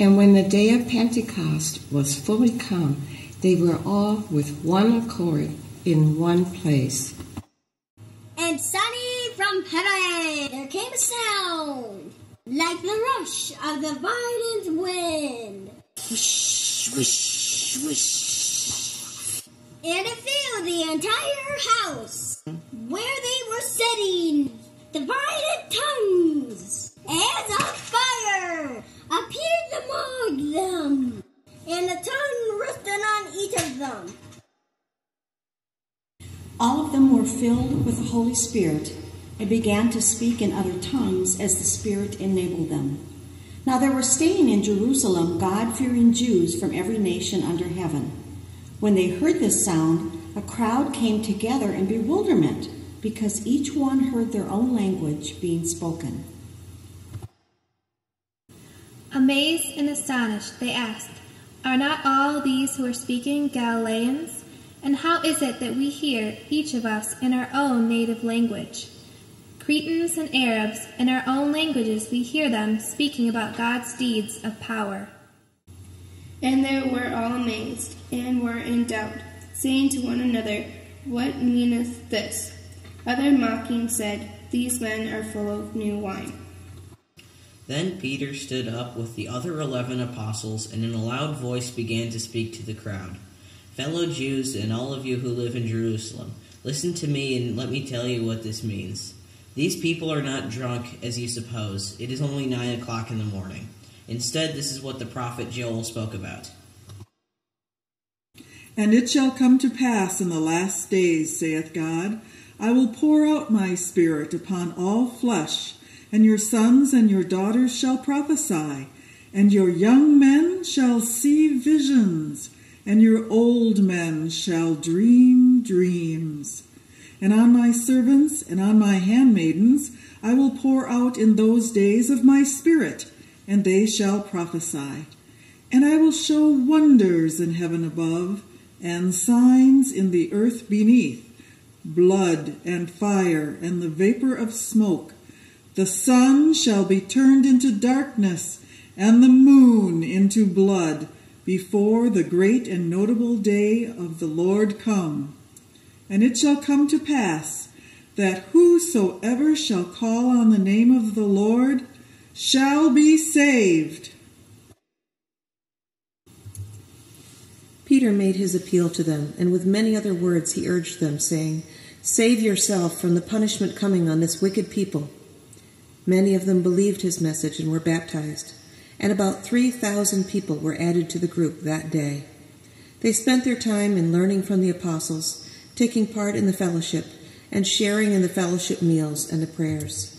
And when the day of Pentecost was fully come, they were all with one accord in one place. And suddenly from heaven there came a sound like the rush of the violent wind. Whoosh, whoosh, whoosh. And it filled the entire house where they were sitting. Divided tongues as of fire appeared them, and a tongue rested on each of them. All of them were filled with the Holy Spirit and began to speak in other tongues as the Spirit enabled them. Now there were staying in Jerusalem God fearing Jews from every nation under heaven. When they heard this sound, a crowd came together in bewilderment because each one heard their own language being spoken. Amazed and astonished, they asked, Are not all these who are speaking Galileans? And how is it that we hear, each of us, in our own native language? Cretans and Arabs, in our own languages, we hear them speaking about God's deeds of power. And they were all amazed, and were in doubt, saying to one another, What meaneth this? Other mocking said, These men are full of new wine. Then Peter stood up with the other eleven apostles and in a loud voice began to speak to the crowd. Fellow Jews and all of you who live in Jerusalem, listen to me and let me tell you what this means. These people are not drunk as you suppose. It is only nine o'clock in the morning. Instead, this is what the prophet Joel spoke about. And it shall come to pass in the last days, saith God, I will pour out my spirit upon all flesh, and your sons and your daughters shall prophesy, and your young men shall see visions, and your old men shall dream dreams. And on my servants and on my handmaidens I will pour out in those days of my spirit, and they shall prophesy. And I will show wonders in heaven above, and signs in the earth beneath blood and fire and the vapor of smoke. The sun shall be turned into darkness and the moon into blood before the great and notable day of the Lord come. And it shall come to pass that whosoever shall call on the name of the Lord shall be saved. Peter made his appeal to them, and with many other words he urged them, saying, Save yourself from the punishment coming on this wicked people. Many of them believed his message and were baptized, and about 3,000 people were added to the group that day. They spent their time in learning from the apostles, taking part in the fellowship, and sharing in the fellowship meals and the prayers.